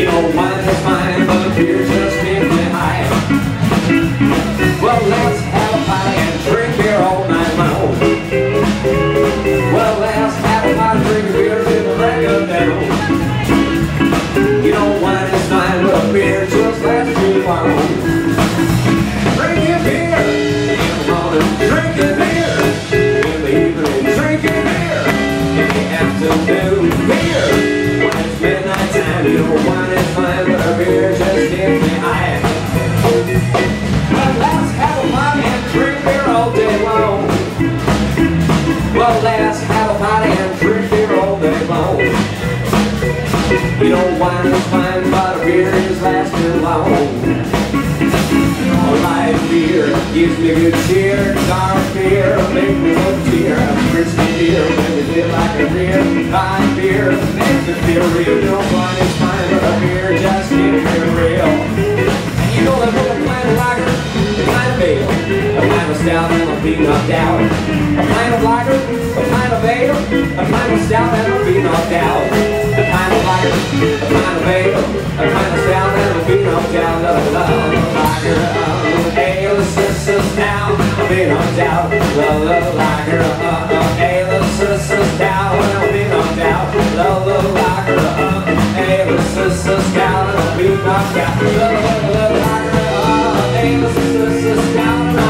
You know, wine is fine. and all day long. You know wine fine, but beer is lasting long. Light beer gives me good cheer, dark beer makes me look dear. Crispy beer makes me feel like a deer, light beer makes me feel real. Knocked out. A pint of lager, a pint of ale, a pint of stout, and I'll be knocked out. A pint of lager, a pint of ale, a pint of stout, and I'll be knocked out. Love, love, lager, uh, ale, sisters down, I'll be knocked out. Love, love, lager, uh, uh, ale, sisters down, I'll be knocked out. Love, love, lager, uh, ale, sisters down, I'll be knocked out. Love, love, lager, uh, ale, sisters down,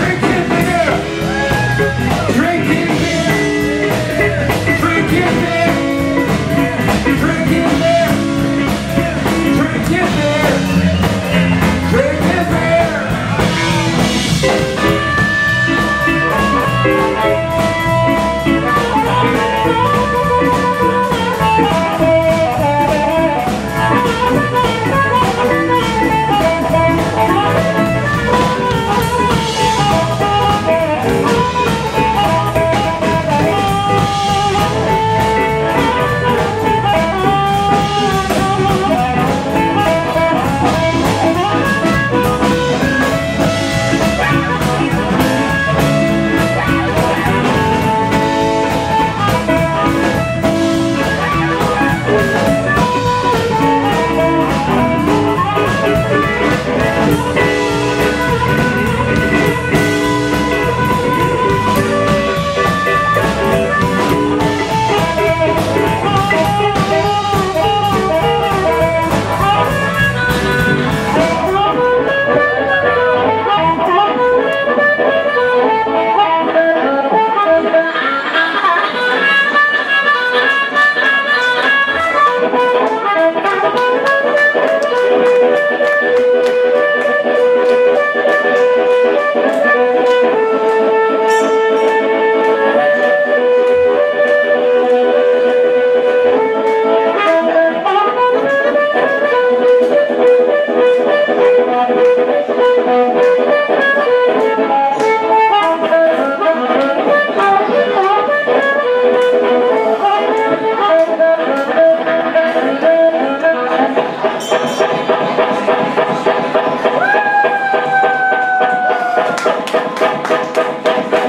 Música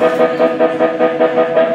Música